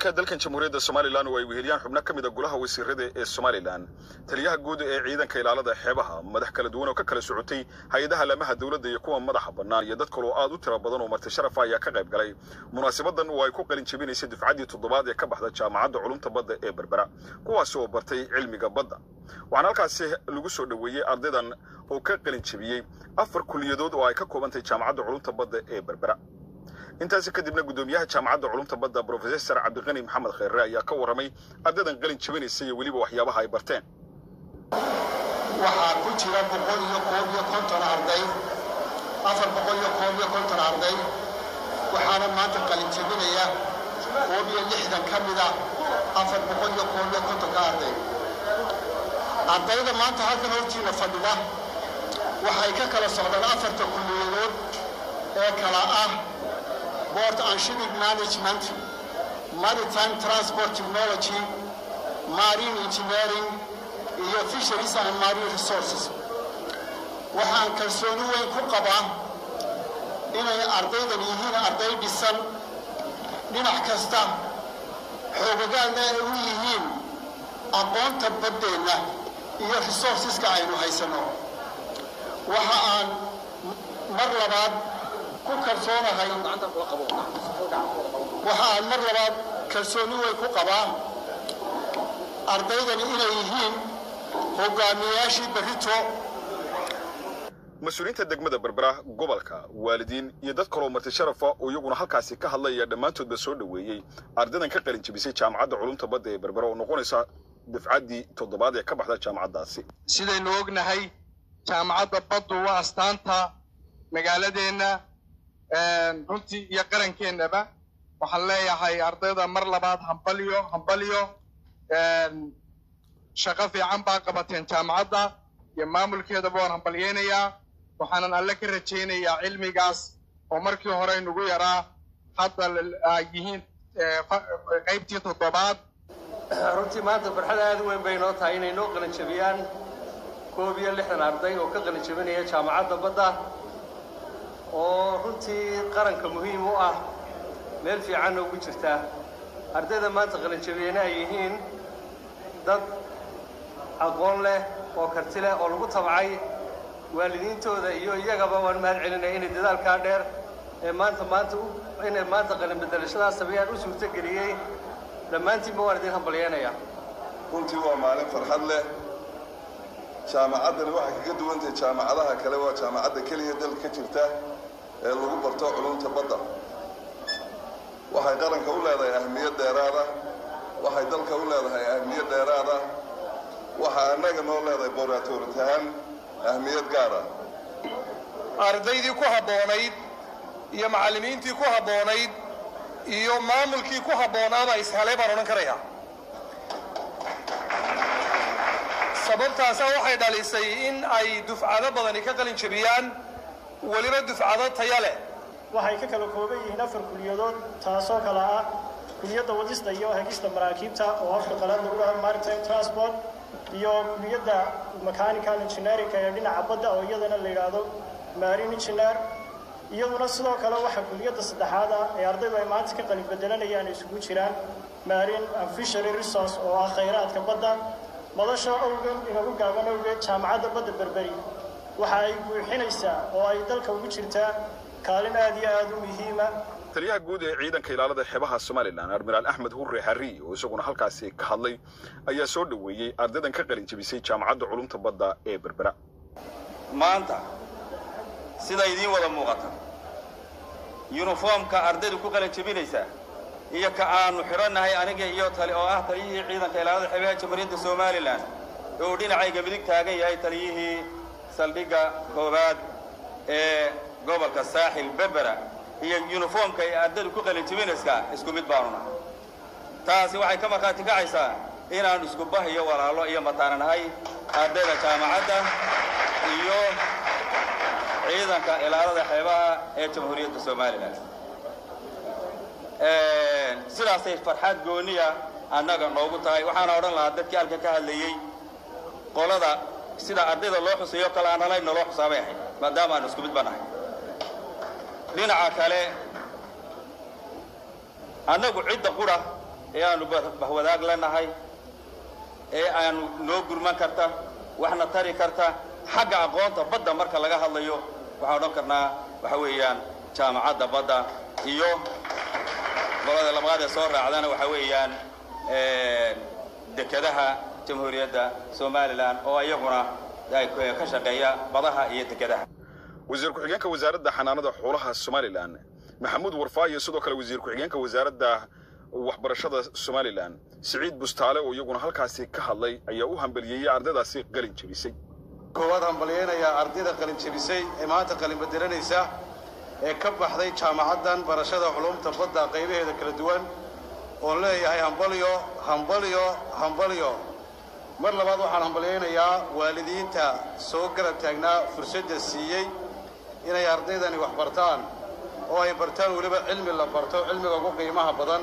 ciidanka dalkan jamhuuriyadda somalilan oo ay weheliyaan xubno ka mid a golaha wasiirada ee somalilan taliyaha guud ee ciidanka ilaalada xeebaha madax kala duwan oo ka kala socotay hay'adaha laamaha dowladda iyo kuwa madaxa bannaan iyo dad kaloo aad u tiro badan oo marti sharafa ayaa ka qayb galay. Munaasabadan oo ay ku qalin jebinaysay dufcaddii toddobaad ee ka baxda jaamacadda culumta badda ee berbera kuwaasi oo bartay cilmiga badda. Waxaana halkaasi lagu soo dhoweeyey ardaydan oo ka qalin jebiyey afar kuliyadood oo ay ka koobantay jaamacadda culumta badda ee berbera intaasi kadibna guddoomiyaha jaamacadda culumta badda brofesor cabdiqani maxamed kheyre ayaa ka warramay ardaydan qalin jebinaysa iyo weliba waxyaabaha ay barteen. Waxaa ku jira boqol iyo koob iyo konton arday afar boqol iyo koob iyo konton arday waxaana maanta qalin jebinaya koob iyo lixdan ka mida afar boqol iyo koob iyo kontonka arday. Ardayda maanta halkan hortiina fadhida waxay ka kala socdaan afarta kulliyadood ee kala ah port and shipping management maritime transport technology marine engineering iyo fisheries and marine resources. Waxaan kalsooni weyn ku qabaa inay ardaydan yihiin arday dhisan dhinac kasta xoogagaalna ay u yihiin aqoonta baddeenna iyo resourceska aynu haysanno waxa aan mar labaad ku kalsoonahay waxa aan mar labaad kalsooni weyn ku qabaa ardaydani inay yihiin hogaamiyayaashii berrito mas'uuliyiinta degmada berbera gobolka waalidiin iyo dad kaloo marti sharafa oo iyaguna halkaasi ka hadlaya dhammaantoodba soo dhoweeyey ardaydan ka qalin jebisay jaamacadda culumta badda ee berbera oo noqonaysa dufcaddii toddobaad ee ka baxda jaamacaddaasi. Sidaynu ognahay jaamacadda baddu waa astaanta magaaladeenna runtii iyo qarankeenaba waxaan leeyahay ardayda mar labaad hambalyo hambalyo. Shaqo fiican baa qabateen jaamacadda iyo maamulkeedaba waan hambalyeynayaa waxaanan alle ka rajaynayaa cilmigaas oo markii hore nagu yaraa. Hadda ay yihiin qaybtii toddobaad. Runtii maanta farxad aad u weyn bay noo tahay inay noo qalin jebiyaan koob iyo lixdan arday oo ka qalin jebinaya jaamacadda badda oo runtii qaranka muhiim u ah meel fiicanna ugu jirta. Ardayda maanta qalin jebiyana ay yihiin dad aqoon leh oo karti leh oo lagu tabcay waalidiintooda iyo iyagaba waan mahad celinaya inay dadaalkaa dheer ee maanta maanta inay maanta qalin bedelashadaas sameeyaan u suurtogeliyey dhammaantiinba waan idin hambalyeenaya runtii waa maalin farxad leh. Jaamacaddani waxay kaga duwan tahay jaamacadaha kale waa jaamacadda keliya dalka ka jirta ee lagu barto culumta badda. Waxay qaranka u leedahay ahmiyad dheeraada waxay dalka u leedahay ahmiyad dheeraada waxaa annaga noo leedahay boraatooritahaan ahmiyad gaara ardaydii ku habboonayd iyo macallimiintii ku habboonayd iyo maamulkii ku habboonaaba ishelay baan odhan karayaa. Sababtaasa waxay dhalisay in ay dufcado badani ka qalin jebiyaan weliba dufcado taya leh. Waxay ka kala kooban yihiin afar kuliyadood taasoo kale ah kuliyadda wadista iyo hagista maraakiibta oo afka qalaad lagu dhaho maritime transport iyo kuliyadda mechanical engineerinka ee dhinaca badda oo iyadana la yidhaahdo marine engineer. Iyaduna sidoo kale waxaa kuliyadda saddexaad ah ee ardaydu ay maanta ka qalin bedelanayaan isugu jiraan marine and fishery resource oo ah khayraadka badda. Madasha owgan inagu gaaban owgeed jaamacadda badda berberi waxa ay buuxinaysaa oo ay dalka ugu jirtaa kaalin aad iyo aad u muhiima. Taliyaha guud ee ciidanka ilaalada xeebaha somalilan admiraal axmed hurre harri oo isaguna halkaasi ka hadlay ayaa soo dhoweeyey ardaydan ka qalin jebisay jaamacadda culumta badda ee berbera. Maanta sida idiin wada muuqata yuniformka ardaydu ku qalin jebinaysa iyo ka aanu xidhannahay aniga iyo tali oo ah taliyihii ciidanka ilaalada xeebaha jamhuuriyadda somalilan oo dhinacayga midig taagan yahay taliyihii saldhigga koowaad ee gobolka saaxil berbera iyo yuniformka ay ardaydu ku qalin jebinaysaa isku mid baanu nahay taasi waxay ka markhaati kacaysaa inaannu isku bah iyo walaalo iyo mataana nahay ardayda jaamacadda iyo ciidanka ilaalada xeebaha ee jamhuuriyadda somalilan sidaasay farxaad gooniya annaga noogu tahay. Waxaana odhan lahaa dadkii halka ka hadlayey qolada sida ardayda loo xusayo kale aan halayn naloo xusaabay ahayd maadaama aanu isku mid ba nahay dhinaca kale annagu cidda qura ee aanu bahwadaag leenahay ee aanu noo gurman karta waxna tari karta xagga aqoonta badda marka laga hadlayo waxaan odhan karnaa waxa weeyaan jaamacadda badda iyo qolada labaad ee soo raacdana waxa weeyaan dekedaha jamhuuriyadda somalilan oo iyaguna ka shaqeeya badaha iyo dekedaha. Wasiir ku-xigeenka wasaaradda xanaanada xoolaha somalilan maxamuud warfaa iyo sidoo kale wasiir ku-xigeenka wasaaradda waxbarashada somalilan siciid bustaale oo iyaguna halkaasi ka hadlay ayaa u hambaliyeeyey ardaydaasi qalin jebisay koowaad hambalyaynayaa ardayda qalin jebisay ee maanta qalin bedelanaysa ee ka baxday jaamacaddan barashada culumta badda qaybaheeda kala duwan oon leeyahay hambalyo hambalyo hambalyo mar labaad waxaan hambalyaynayaa waalidiinta soo garab taagnaa fursadda siiyey inay ardaydani wax bartaan oo ay bartaan weliba cilmi la barto cilmiga ugu qiimaha badan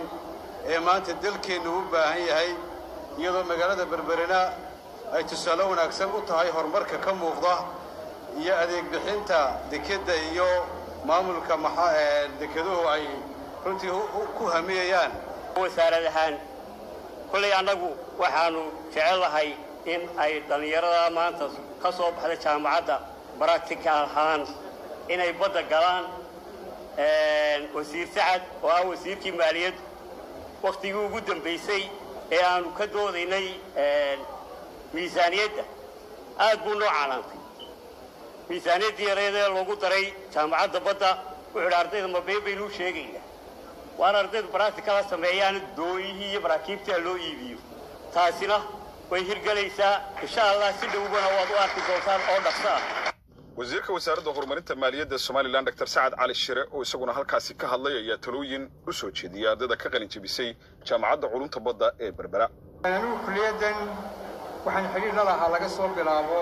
ee maanta dalkeennu u baahan yahay iyadoo magaalada berberena ay tusaale wanaagsan u tahay horumarka ka muuqda iyo adeeg bixinta dekedda iyo maamulka dekeduhu ay runtii ku hamiyayaan. Wasaarad kollay annagu waxaannu jecellahay in ay dhallinyarada maanta ka soo baxda jaamacadda baractical ahaan inay badda galaan wasiir sacad oo ah wasiirkii maaliyad wakhtigii ugu dambaysay ee aannu ka doodaynay miisaaniyadda aad buu noo calaantay. Miisaaniyaddii yareedee loogu daray jaamacadda badda wuxuu idhi ardayda ma been baynuu sheegaynaa waana ardaydu baracticala sameeyaan dooyihii iyo maraakiibtii ha loo iibiyo taasina way hirgelaysaa insha allah si dhowbana waad u arki doontaan oo dhaqso ah wasiirka wasaaradda horumarinta maaliyadda somalilan dr. Sacad cali shire oo isaguna halkaasi ka hadlay ayaa talooyin u soo jeediyey ardayda ka qalin jebisay jaamacadda culumta badda ee berbera. Anugu kuliyaddan waxaan xidhiir la lahaa laga soo bilaabo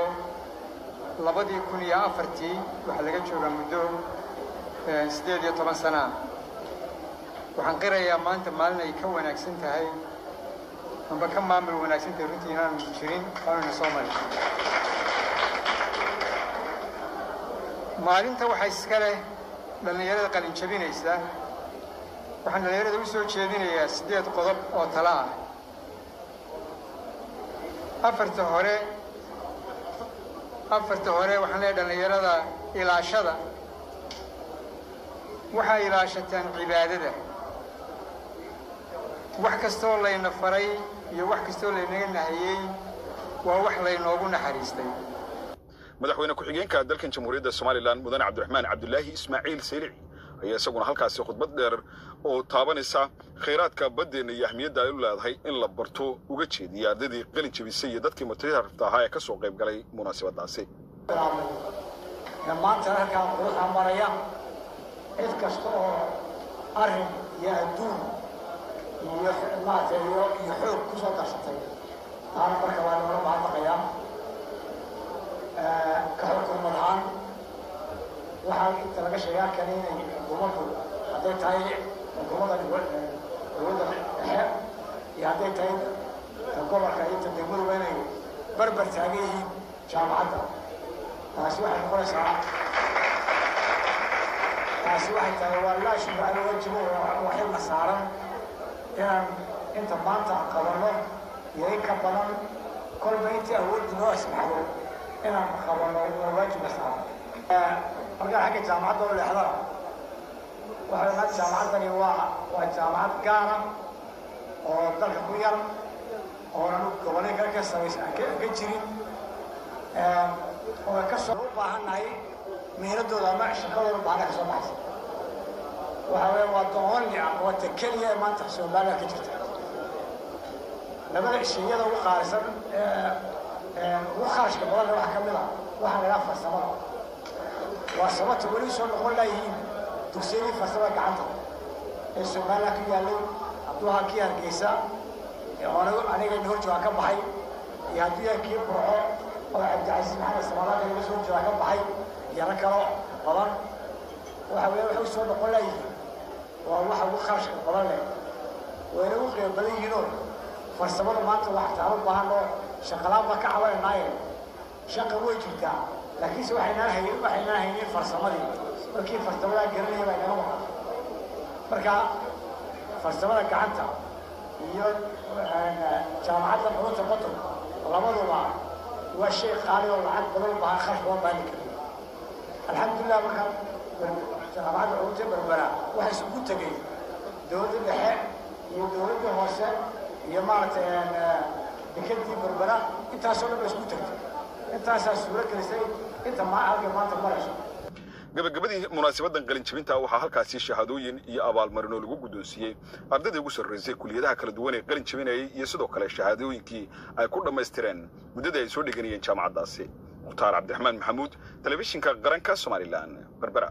labadii kun iyo afartii waxaa laga joogaa muddo siddeed iyo toban sanaa waxaan qirayaa maanta maalin ay ka wanaagsan tahay amba ka maamul wanaagsan tahay runtii inaanu jirin aanuna soo marin maalinta waxaa iska leh dhallinyarada qalin jabinaysa waxaan dhallinyarada u soo jeedinayaa siddeed qodob oo tala ah. Afarta hore afarta hore waxaan leeyahay dhallinyarada ilaashada. Waxaa ilaashataan cibaadada wax kastoo layna faray iyo wax kastoo laynaga nahayey waa wax laynoogu naxariistay. Madaxweyne ku-xigeenka dalkan jamhuuriyadda somalilan mudane cabdiraxmaan cabdulaahi ismaaciil saylici ayaa isaguna halkaasi khudbad dheer oo taabanaysa khayraadka baddeenna iyo ahmiyadda ay u leedahay in la barto uga jeediyay ardaydii qalin jebisay iyo dadkii mutayarafta ahaa ee ka soo qayb galay munaasabadaasi. Maanta halkaan quruxaa maraya cid kasta oo arrin iyo adduun iyo xoog ku soo darsatay taana marka waa loola mahadnaqayaa ka xukuumad ahaan waxaa inta laga sheegaa kale inay xukuumaddu hadday tahay xukuumadda dowladda dhexe iyo hadday tahay ta gobolka iyo ta degmaduba inay barbar taagan yihiin jaamacadda. Taasi waxay noqonaysaa taasi waxay tahay waa laa shubha al wajibo waa xilna saaran inaan inta maanta aan qabanno iyo in ka badan kolba intii awooddu noo asbaxdo inaan qabanno waa waajibna saaran markaa xagga jaamacadda oo leexdana waxay ogaan jaamacaddani waa waa jaamacad gaara oo dalka ku yar oonan gobolay kale ka samaysa aan ka jirin. Oo ka soo u baahannahay miinadooda ama shaqadooda baana ka soo baxaysa waxa weeye waa doonli aqoonta keliya ee maanta soomaaliya ka jirta labada ishiyada ugu qaalisan ugu kharashka badan waxaa ka mid a waxaa la idhaha farsamada waa sababta weli soo noqon laayihiin dugsiyadii farsamada gacanta ee soomaaliya ku yaallay hadduu ahaa kii hargeysa aniga hor jooga ka baxay iyo hadduu yahay kii burco oo cabdicasiis maxamed samaalaaka iga soo jooga ka baxay iyo rag kaloo badan waxa weeye waxay soo noqon laayihiin waa waxa ugu kharashka badan leh wayna ugu qiimo badan yihiinoo farsamada maanta wax taalo baahan oo shaqalaan baa ka cabananaaye shaqa way jirtaa. Laakiinse waxaynaan haynin waxaynaan haynin farsamadii. Markii farsamadaa garanaya baa inaga maqan marka farsamada gacanta iyo jaamacadda culunta badda labaduba waa shay qaali oo lacag badan u baahan kharash loo baani kariyo alxamdulilah markaa jaamacadda culunta berbera waxaa isugu tegey dowladda dhexe iyo dowladda hoose iyo maaragtay dekadii berbera intaasoo dhan ba isku tegtay. Intaasaa suuro gelisay inta maa halka maanta marayso gabagabadii munaasabadan qalinjabinta waxaa halkaasi shahaadooyin iyo abaalmarino lagu guddoonsiiyey. Ardaydii ugu sarraysay kuliyadaha kala duwan ee qalin jabinayay iyo sidoo kale shahaadooyinkii ay ku dhammaystireen muddadii ay soo dheganayeen jaamacaddaasi. Mukhtaar cabdiraxmaan maxamuud telefishinka qaranka somalilan. Berbera